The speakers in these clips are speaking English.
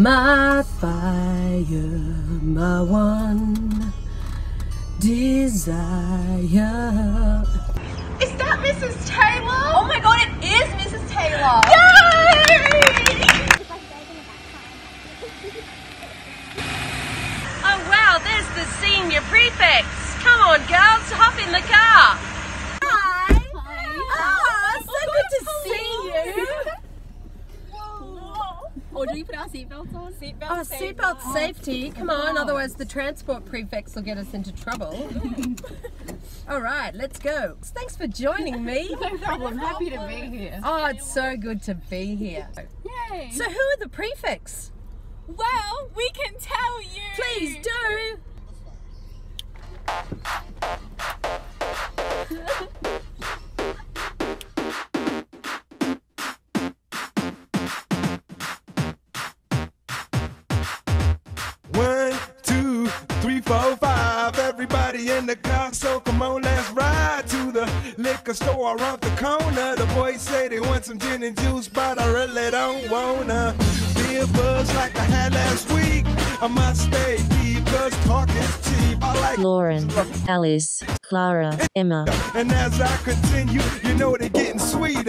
My fire, my one desire. Is that Mrs. Taylor? Oh my god, it is Mrs. Taylor! Yay! Oh wow, there's the senior prefects. Come on, girls, hop in the car. Hi! Oh, so good to see you! Or do we put our seatbelts on? Seatbelts. Ah, oh, seatbelt safety. Come on, otherwise the transport prefects will get us into trouble. All right, let's go. Thanks for joining me. No problem. Happy to be here. Oh, it's so good to be here. Yay! So, who are the prefects? well, we can four, five. Everybody in the car, so come on, let's ride to the liquor store around the corner. The boys say they want some gin and juice, but I really don't wanna be a buzz like I had last week. I must stay deep, cause talk is cheap. I like Lauren, Alice, Clara, Emma. and as I continue, you know they're getting sweeter.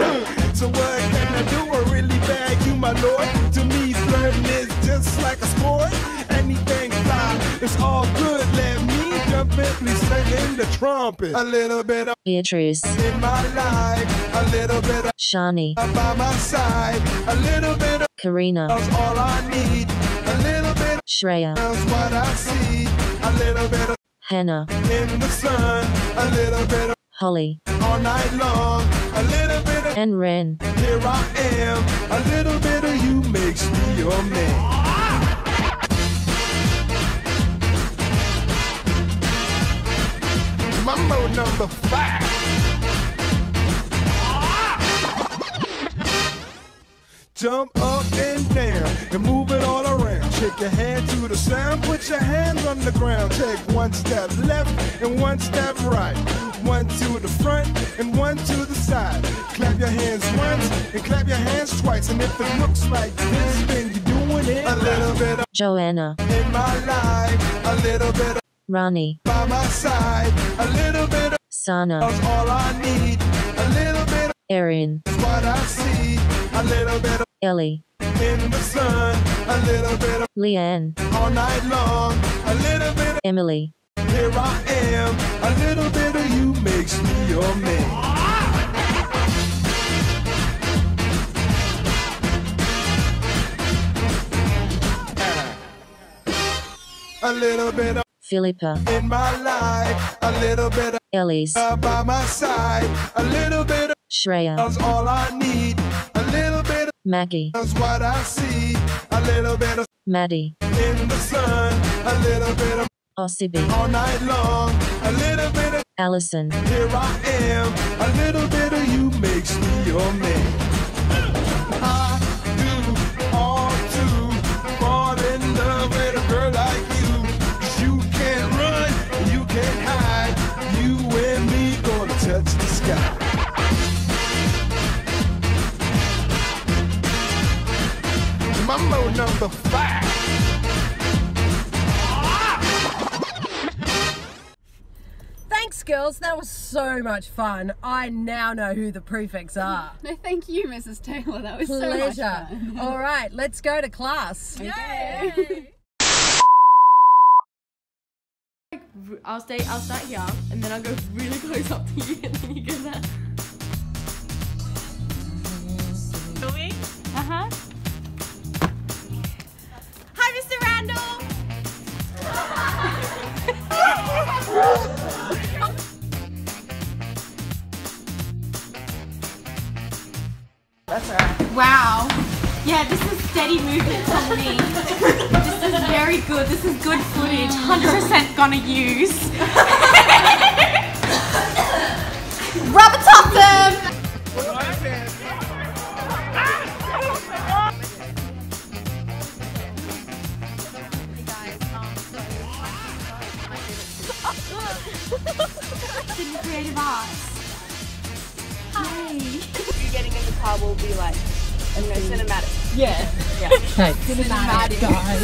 Me jump in, please sing the trumpet. A little bit of Beatrice, in my life, a little bit of Shani, by my side, a little bit of Karina, all I need. A little bit Shreya, of what I see, a little bit of Hannah, in the sun, a little bit of Holly, all night long, a little bit of and Ren. Here I am, a little bit of you makes me your man. Mambo number five. Jump up and down and move it all around. Shake your hand to the sound, put your hands on the ground. Take one step left and one step right. One to the front and one to the side. Clap your hands once and clap your hands twice. And if it looks like this, then you're doing it. A little bit Joanna, in my life, a little bit Rani, by my side, a little bit of Sana, all I need. A little bit of Erin, what I see, a little bit of Ellie, in the sun, a little bit of Leanne, all night long, a little bit of Emily, here I am, a little bit of you makes me your man. A little bit of Philippa, in my life, a little bit Elise, of by my side, a little bit of Shreya, that's all I need, a little bit of Maggie, that's what I see, a little bit of Maddie, in the sun, a little bit of all night long, a little bit of Allison, here I am, a little bit of you makes me your man. Mambo number five. Thanks, girls. That was so much fun. I now know who the prefects are. No, thank you, Mrs. Taylor. That was so much Pleasure. fun. All right, let's go to class. Okay. I'll stay. I'll start here, and then I'll go really close up to you, and then you go there. Going? Uh huh. Wow. Yeah, this is steady movement on me. this is very good. This is good footage. 100% gonna use. Robitussin! Student Creative Arts. Hi getting in the car will be like, you know, cinematic. Yeah. yeah. Okay. Cinematic.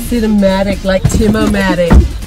Cinematic, like Timomatic.